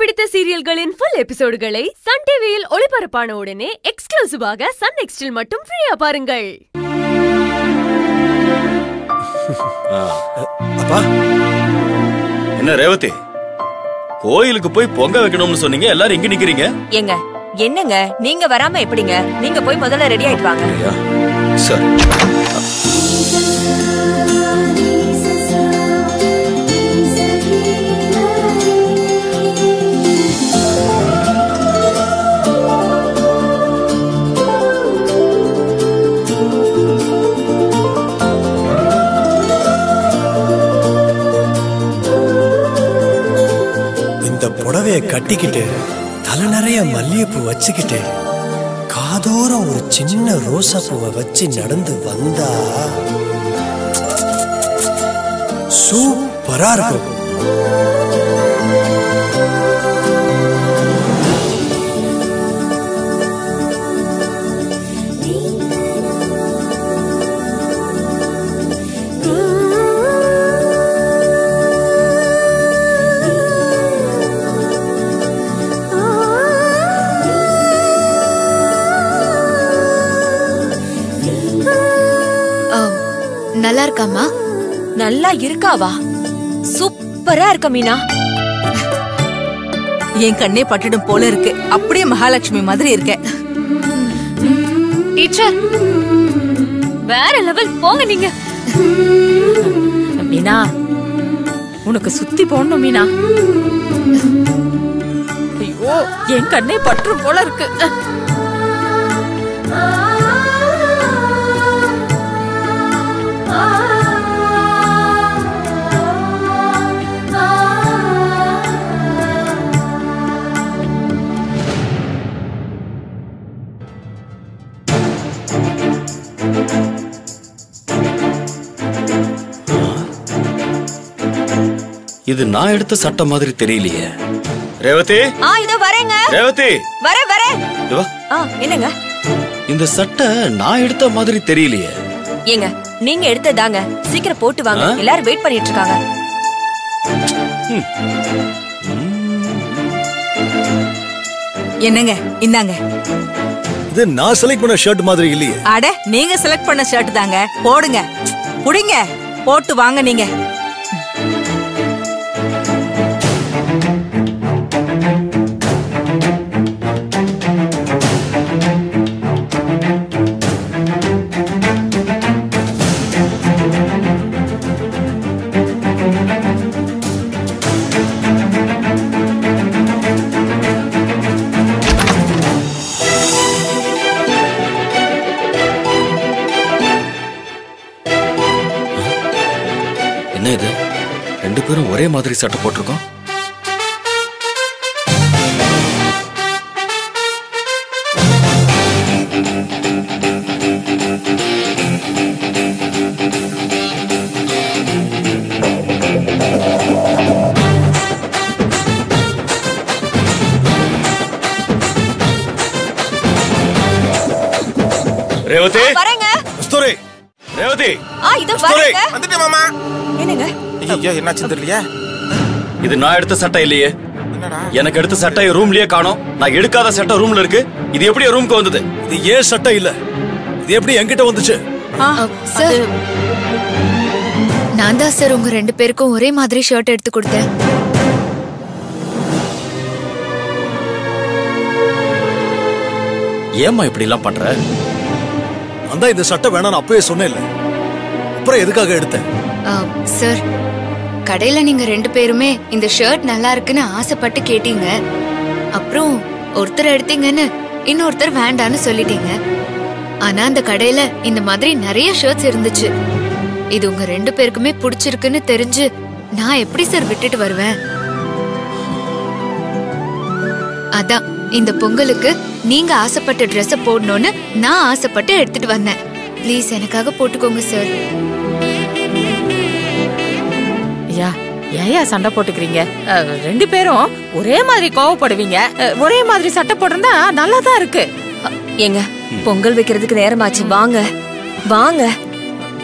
பிடித்த சீரியல்களின் full எபிசோடுகளை Sun டிவியில் ஒளிபரப்பான உடனே எக்ஸ்க்ளூசிவாக சன் நெக்ஸ்டில் மட்டும் ஃப்ரீயா பாருங்கள். அப்பா என்ன ரேவதி? கோயிலுக்கு போய் பொங்க வைக்கணும்னு சொன்னீங்க எல்லாரும் இங்க நிக்கிறீங்க? ஏங்க என்னங்க? நீங்க வராம எப்படிங்க? நீங்க போய் முதல்ல ரெடி ஆயிட்டு வாங்க. சரி புடவைய கட்டிக்கிட்டு தலை நிறைய மல்லிகைப்பூ வச்சுக்கிட்டு காதோரம் ஒரு சின்ன ரோசா பூவை வச்சு நடந்து வந்தா சூப்பரா இருக்கும். நல்லா இருக்காமா நல்லா இருக்காவா? சூப்பரா இருக்க மீனா. என் கண்ணே பட்டுடும் போல இருக்கு. அப்படியே மகாலட்சுமி மாதிரி இருக்க. டீச்சர் வேற லெவல் போங்க நீங்க. மீனா உனக்கு சுத்தி போடணும் மீனா. ஐயோ என் கண்ணே பற்றும் போல இருக்கு. இது நான் எடுத்த சட்டை மாதிரி தெரியலையே. ரேவதி? ஆ இதோ வரேங்க. ரேவதி? வரேன் வரேன். இங்க வா. ஆ என்னங்க? இந்த சட்டை நான் எடுத்த மாதிரி தெரியலையே. ஏங்க நீங்க எடுத்ததாங்க சீக்கிரம் போட்டு வாங்க? எல்லாரும் வெயிட் பண்ணிட்டு இருக்காங்க என்னங்க இந்தாங்க. இது நான் செலக்ட் பண்ண ஷர்ட் மாதிரி இல்லையே. அட நீங்க செலக்ட் பண்ண ஷர்ட் தாங்க. போடுங்க. புடிங்க. போட்டு வாங்க நீங்க. என்ன இது? ரெண்டு பேரும் ஒரே மாதிரி சட்டை போட்டிருக்கோம். ரேவதி! வரேங்க. ரேவதி! ஆ இதோ வரேங்க வந்துட்டேன் மாமா. என்னங்க? ஐயோ என்னாச்சு தெரியலையா. இது நான் எடுத்த சட்டை இல்லையே. என்னடா? எனக்கு எடுத்த சட்டை ரூம்லயே காணோம். நான் எடுக்காத சட்டை ரூம்ல இருக்கு. இது எப்படி ரூம்க்கு வந்தது? இது ஏன் சட்டை இல்ல. இது எப்படி என்கிட்ட வந்துச்சு? சார் நான் தான் சார் உங்க ரெண்டு பேருக்கும் ஒரே மாதிரி ஷர்ட் எடுத்து கொடுத்தேன். ஏமா இப்படி எல்லாம் பண்ற? அந்த இந்த சட்டை வேணாம் நான் அப்பவே சொன்னேன் அப்புறம் எதுக்காக எடுத்தேன் ஆ, சார் கடையில நீங்க ரெண்டு பேருமே இந்த ஷர்ட் நல்லா இருக்குன்னு ஆசைப்பட்டு கேட்டீங்க. அப்புறம் ஒருத்தர் எடுத்தீங்கன்னு இன்னொருத்தர் வேண்டான்னு சொல்லிட்டீங்க. ஆனா அந்த கடையில இந்த மாதிரி நிறைய ஷர்ட்ஸ் இருந்துச்சு. இது உங்க ரெண்டு பேருக்குமே பிடிச்சிருக்குன்னு தெரிஞ்சு நான் எப்படி சார் விட்டுட்டு வருவேன்? அதான் இந்த பொங்கலுக்கு நீங்க ஆசைப்பட்ட Dress போடணும்னு நான் ஆசைப்பட்டு எடுத்துட்டு வந்தேன். ப்ளீஸ் எனக்காக போட்டுக்கோங்க சார் ஐயா ஏயா சண்டை போட்டுக்கிறீங்க? ரெண்டு பேரும் ஒரே மாதிரி கோவப்படுவீங்க. ஒரே மாதிரி சட்டை போட்டிருந்தா நல்லா தான் இருக்கு. ஏங்க பொங்கல் வைக்கிறதுக்கு நேரமாச்சு. வாங்க. வாங்க.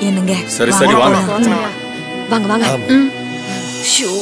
என்னங்க? சரி சரி வாங்க வாங்க. வாங்க ஷோ.